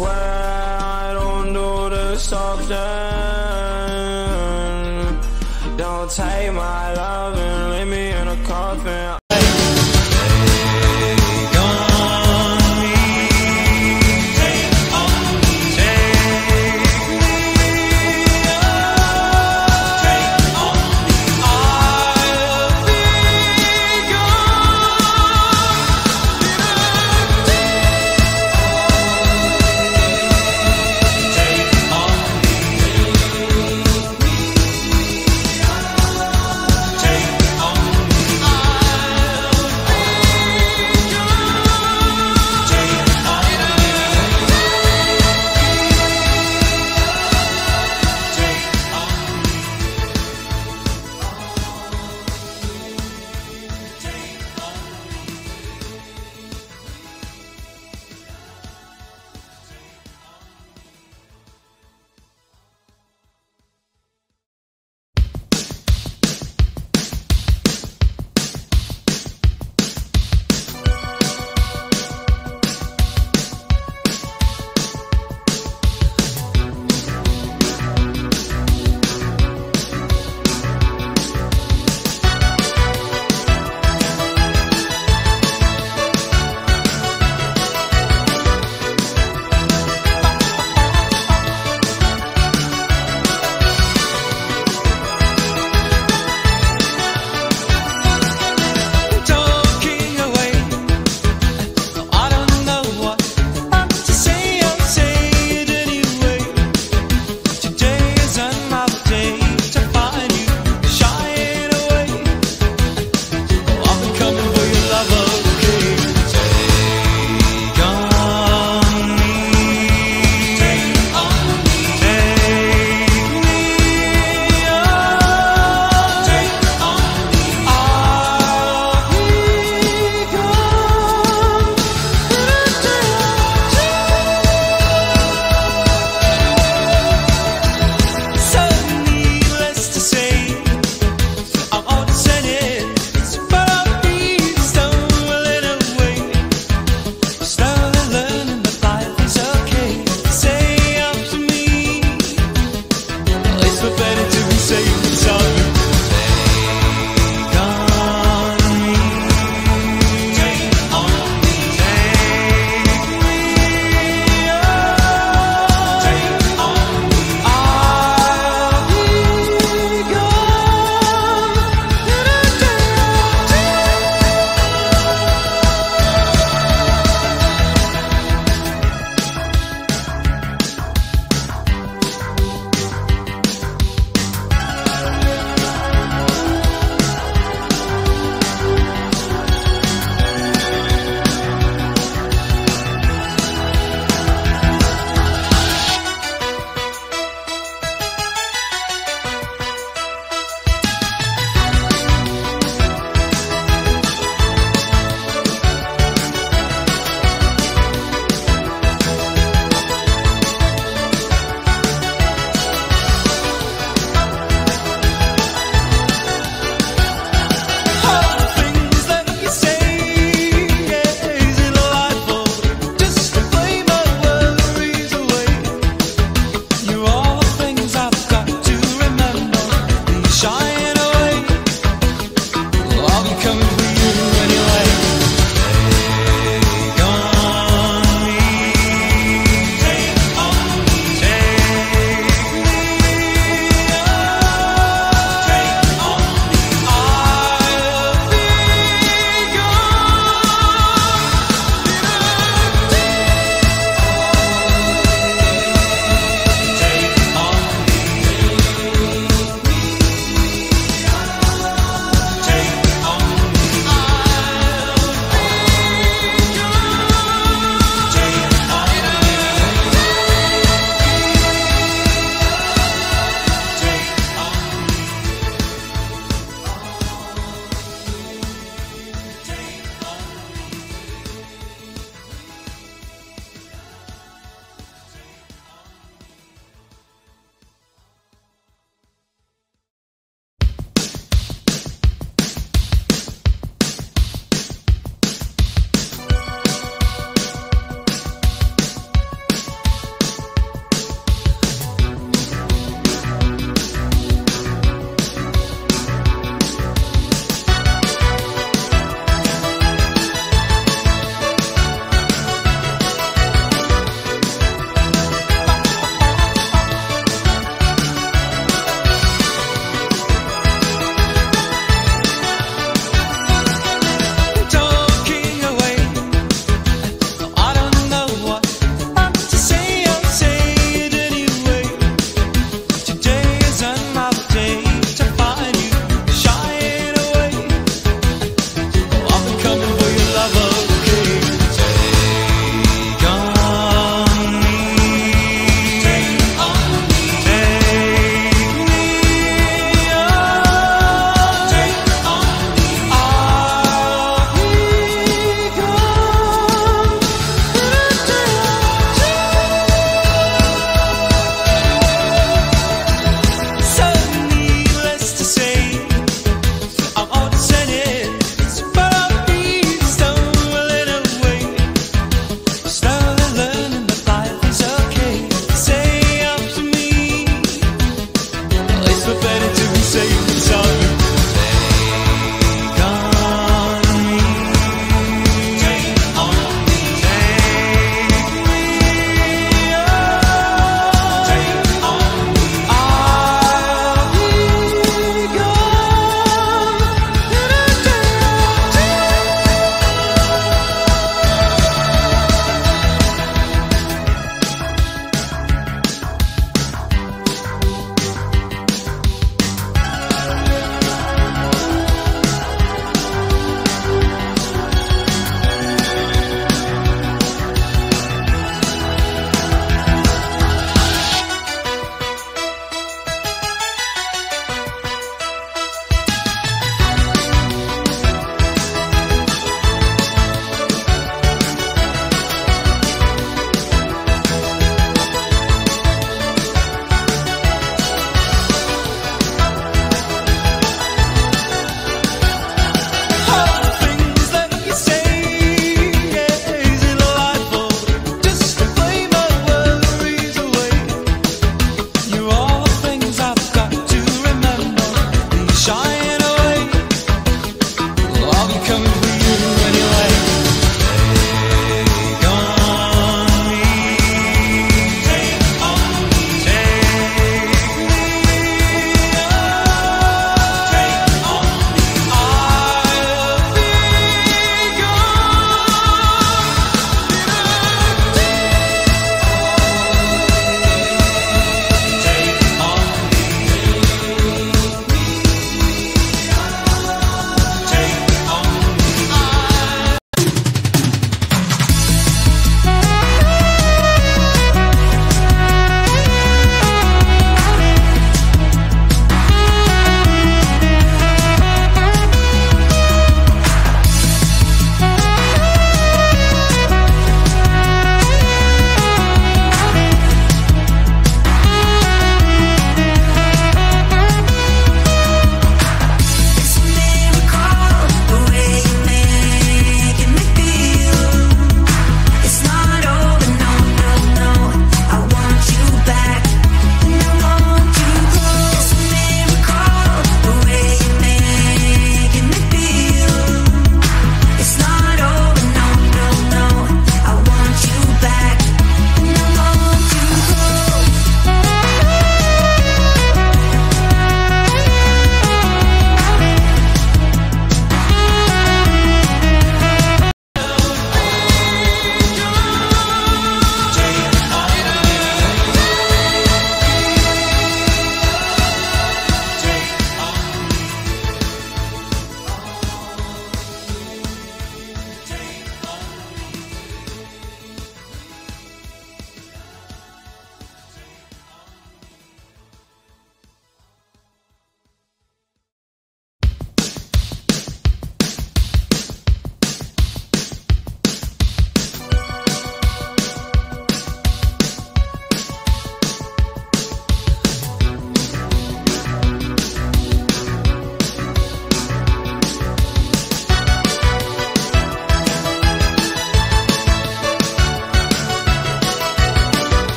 swear I don't do this often. Don't take my love and leave me in a coffin.